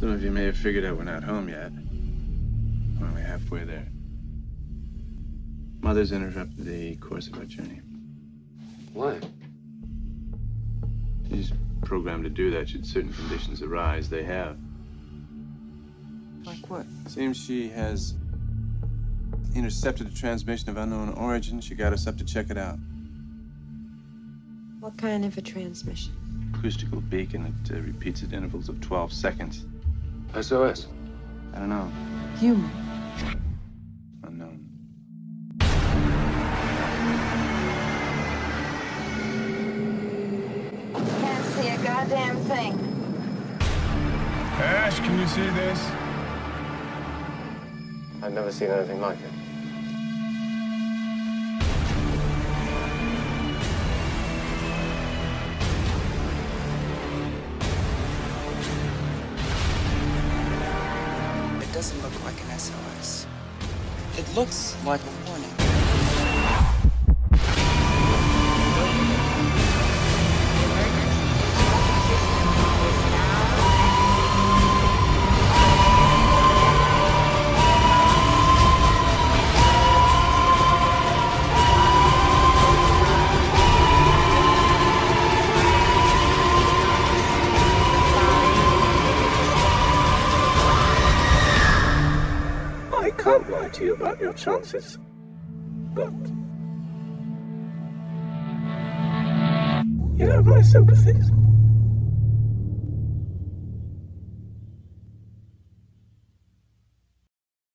Some of you may have figured out we're not home yet. We're only halfway there. Mother's interrupted the course of our journey. Why? She's programmed to do that should certain conditions arise. They have. Like what? Seems she has intercepted a transmission of unknown origin. She got us up to check it out. What kind of a transmission? Acoustical beacon that uh, repeats at intervals of 12 seconds. SOS. I don't know. Human. Unknown. Can't see a goddamn thing. Ash, can you see this? I've never seen anything like it. Doesn't look like an SOS. It looks like a warning. Can't lie to you about your chances. But. You have my sympathies.